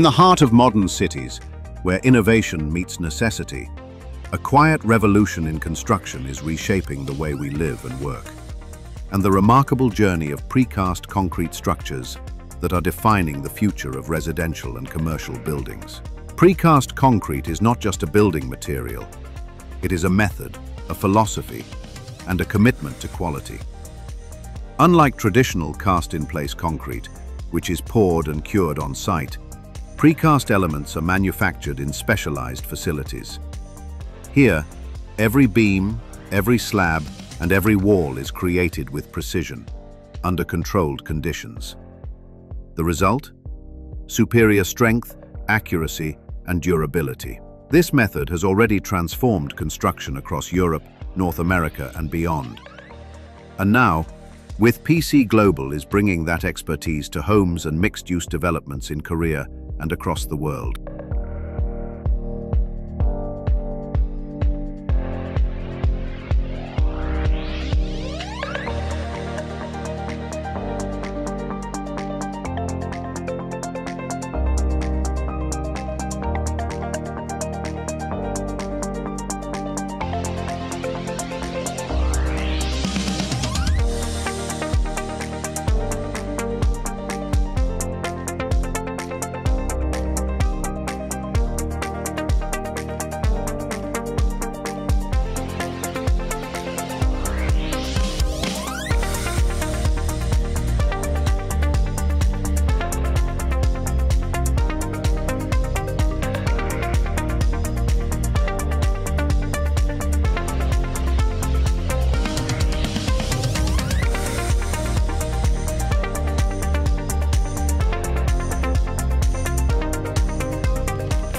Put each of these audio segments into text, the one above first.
In the heart of modern cities, where innovation meets necessity, a quiet revolution in construction is reshaping the way we live and work. And the remarkable journey of precast concrete structures that are defining the future of residential and commercial buildings. Precast concrete is not just a building material. It is a method, a philosophy, and a commitment to quality. Unlike traditional cast-in-place concrete, which is poured and cured on site, Precast elements are manufactured in specialized facilities. Here, every beam, every slab, and every wall is created with precision, under controlled conditions. The result? Superior strength, accuracy, and durability. This method has already transformed construction across Europe, North America, and beyond. And now, with PC Global is bringing that expertise to homes and mixed-use developments in Korea and across the world.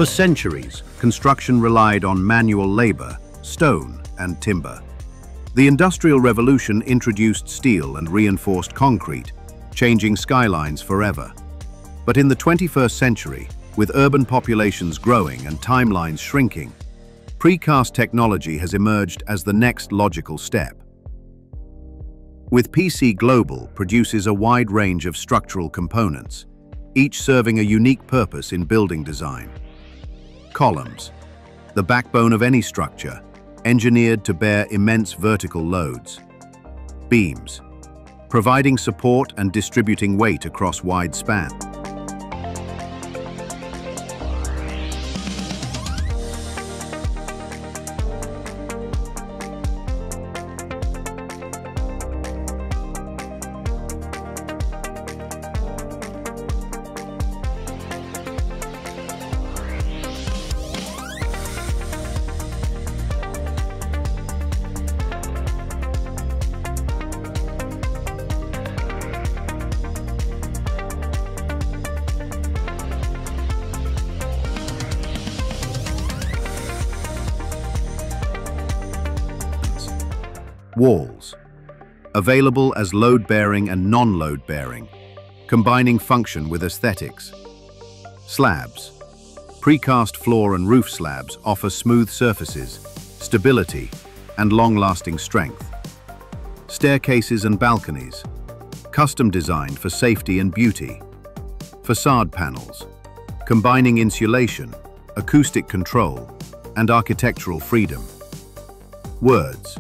For centuries, construction relied on manual labor, stone and timber. The Industrial Revolution introduced steel and reinforced concrete, changing skylines forever. But in the 21st century, with urban populations growing and timelines shrinking, precast technology has emerged as the next logical step. With PC Global produces a wide range of structural components, each serving a unique purpose in building design. Columns, the backbone of any structure, engineered to bear immense vertical loads. Beams, providing support and distributing weight across wide span. Walls. Available as load-bearing and non-load-bearing, combining function with aesthetics. Slabs. Precast floor and roof slabs offer smooth surfaces, stability, and long-lasting strength. Staircases and balconies. Custom designed for safety and beauty. Facade panels. Combining insulation, acoustic control, and architectural freedom. Words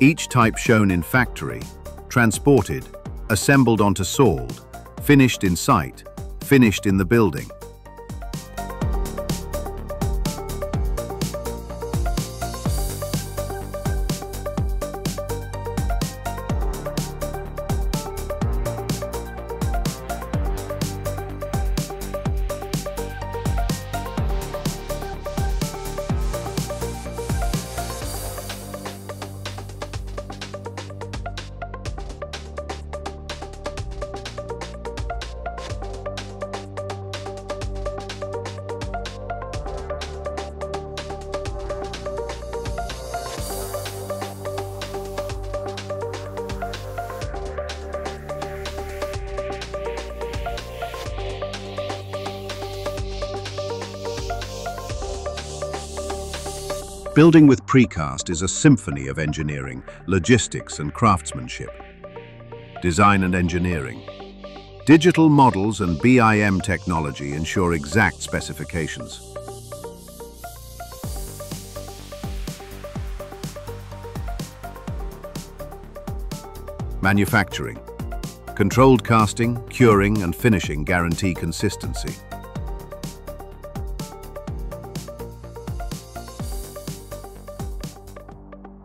each type shown in factory, transported, assembled onto sold, finished in site, finished in the building. Building with precast is a symphony of engineering, logistics and craftsmanship. Design and engineering. Digital models and BIM technology ensure exact specifications. Manufacturing. Controlled casting, curing and finishing guarantee consistency.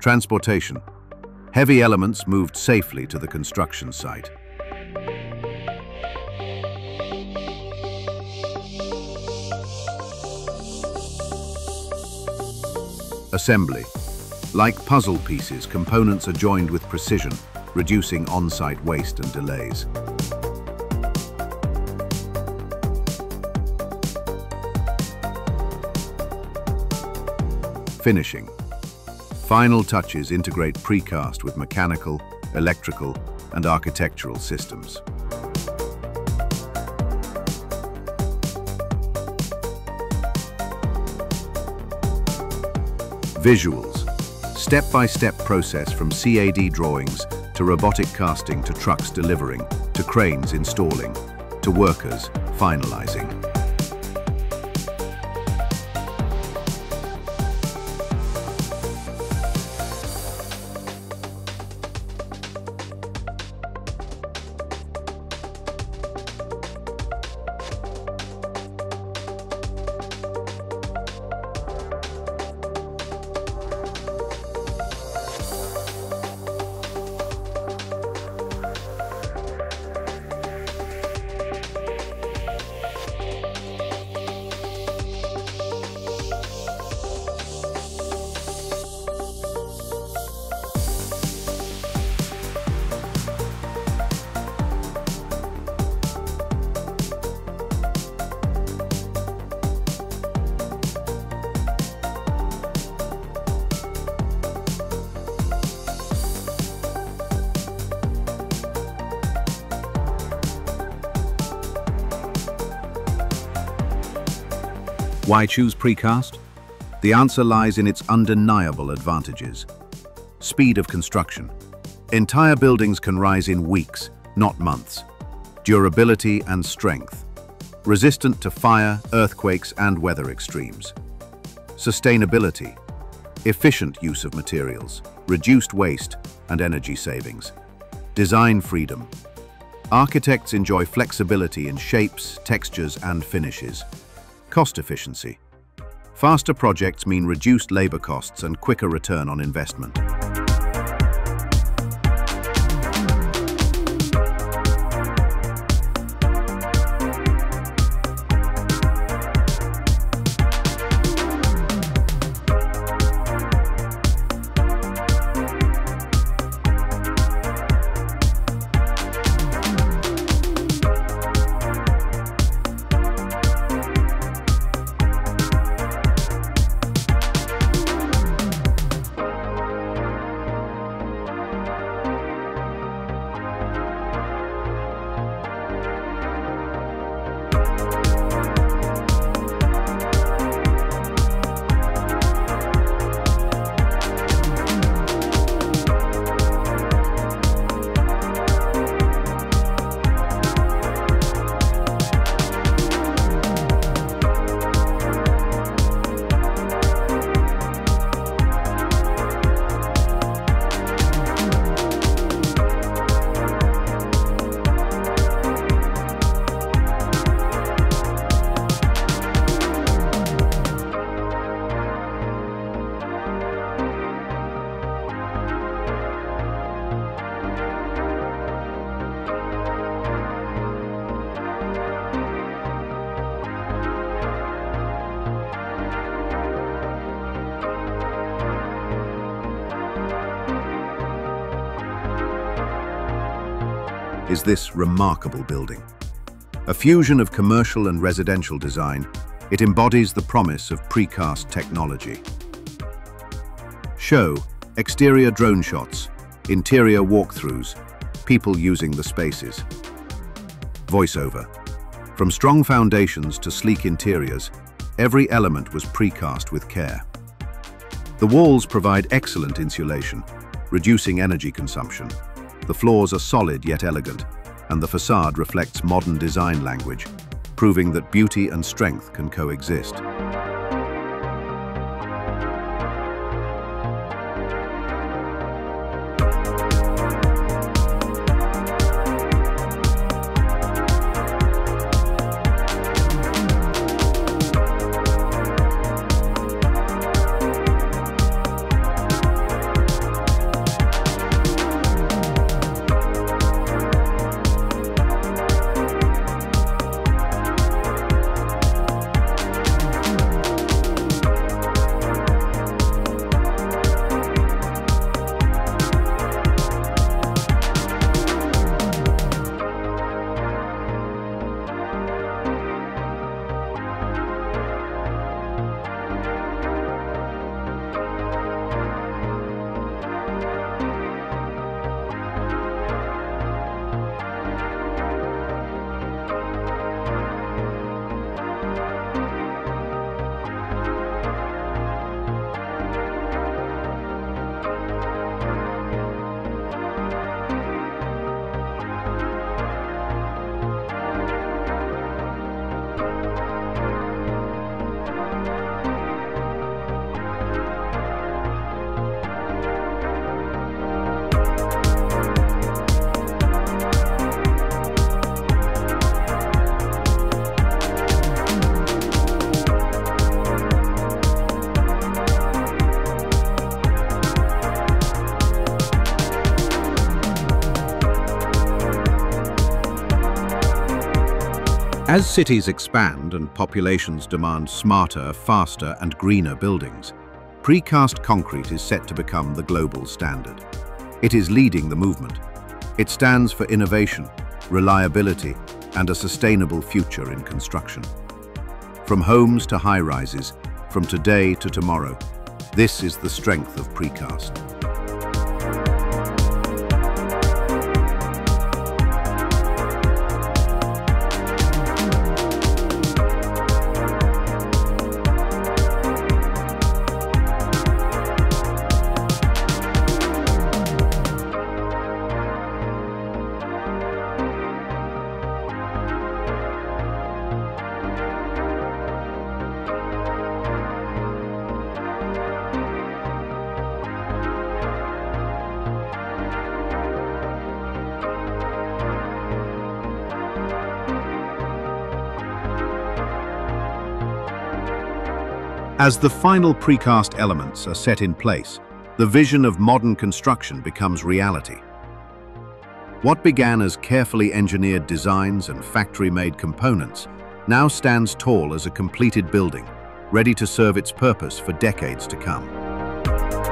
Transportation. Heavy elements moved safely to the construction site. Assembly. Like puzzle pieces, components are joined with precision, reducing on-site waste and delays. Finishing. Final touches integrate precast with mechanical, electrical, and architectural systems. Visuals. Step-by-step process from CAD drawings to robotic casting to trucks delivering, to cranes installing, to workers finalizing. Why choose precast? The answer lies in its undeniable advantages. Speed of construction. Entire buildings can rise in weeks, not months. Durability and strength. Resistant to fire, earthquakes and weather extremes. Sustainability. Efficient use of materials, reduced waste and energy savings. Design freedom. Architects enjoy flexibility in shapes, textures and finishes. Cost efficiency. Faster projects mean reduced labor costs and quicker return on investment. Is this remarkable building. A fusion of commercial and residential design, it embodies the promise of precast technology. Show, exterior drone shots, interior walkthroughs, people using the spaces. Voiceover. From strong foundations to sleek interiors, every element was precast with care. The walls provide excellent insulation, reducing energy consumption, the floors are solid yet elegant, and the facade reflects modern design language, proving that beauty and strength can coexist. As cities expand and populations demand smarter, faster and greener buildings, precast concrete is set to become the global standard. It is leading the movement. It stands for innovation, reliability and a sustainable future in construction. From homes to high-rises, from today to tomorrow, this is the strength of precast. As the final precast elements are set in place, the vision of modern construction becomes reality. What began as carefully engineered designs and factory-made components now stands tall as a completed building, ready to serve its purpose for decades to come.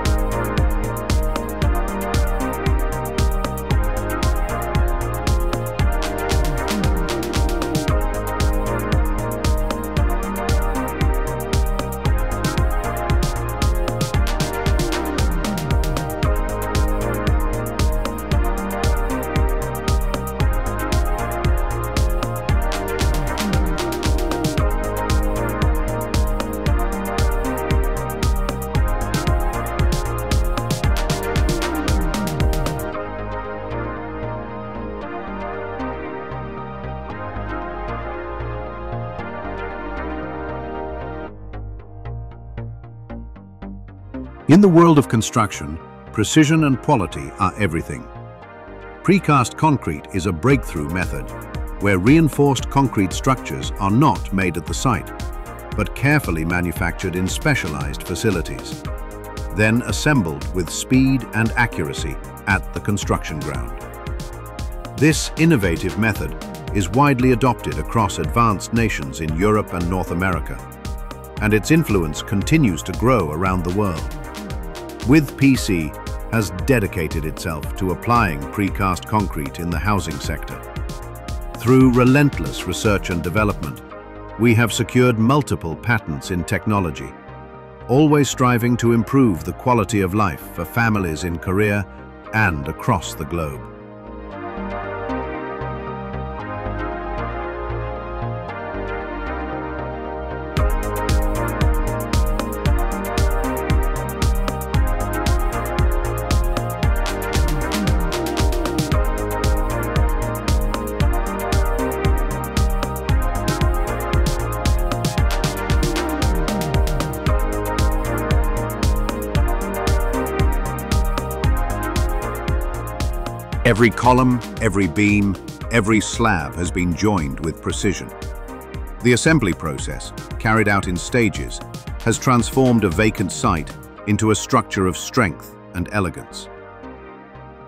In the world of construction, precision and quality are everything. Precast concrete is a breakthrough method where reinforced concrete structures are not made at the site, but carefully manufactured in specialized facilities, then assembled with speed and accuracy at the construction ground. This innovative method is widely adopted across advanced nations in Europe and North America, and its influence continues to grow around the world with PC has dedicated itself to applying precast concrete in the housing sector. Through relentless research and development, we have secured multiple patents in technology, always striving to improve the quality of life for families in Korea and across the globe. Every column, every beam, every slab has been joined with precision. The assembly process, carried out in stages, has transformed a vacant site into a structure of strength and elegance.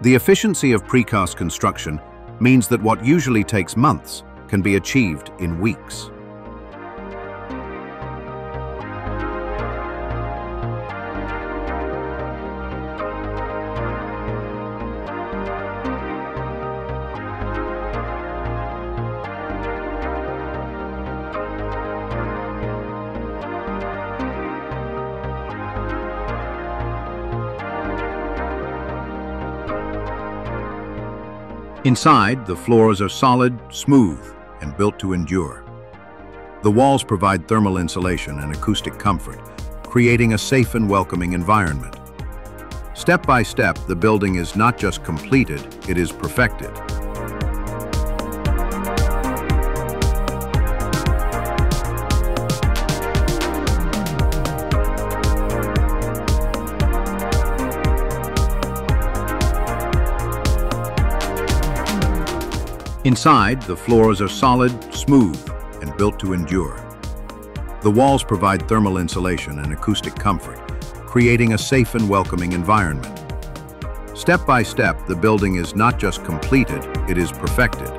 The efficiency of precast construction means that what usually takes months can be achieved in weeks. Inside, the floors are solid, smooth, and built to endure. The walls provide thermal insulation and acoustic comfort, creating a safe and welcoming environment. Step by step, the building is not just completed, it is perfected. Inside, the floors are solid, smooth, and built to endure. The walls provide thermal insulation and acoustic comfort, creating a safe and welcoming environment. Step by step, the building is not just completed, it is perfected.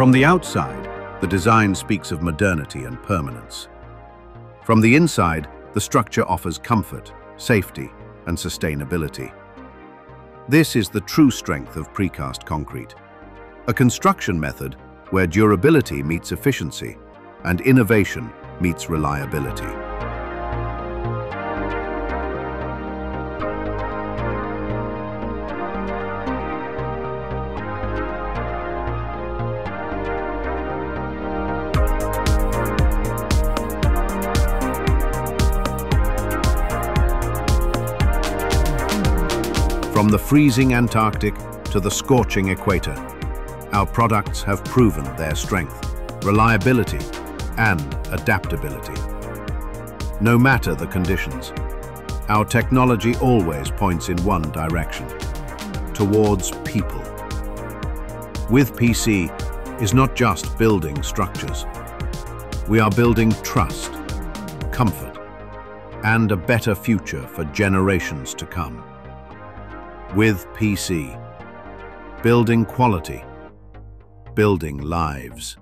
From the outside, the design speaks of modernity and permanence. From the inside, the structure offers comfort, safety, and sustainability. This is the true strength of precast concrete, a construction method where durability meets efficiency and innovation meets reliability. From the freezing Antarctic to the scorching equator, our products have proven their strength, reliability, and adaptability. No matter the conditions, our technology always points in one direction, towards people. With PC is not just building structures. We are building trust, comfort, and a better future for generations to come with PC. Building quality. Building lives.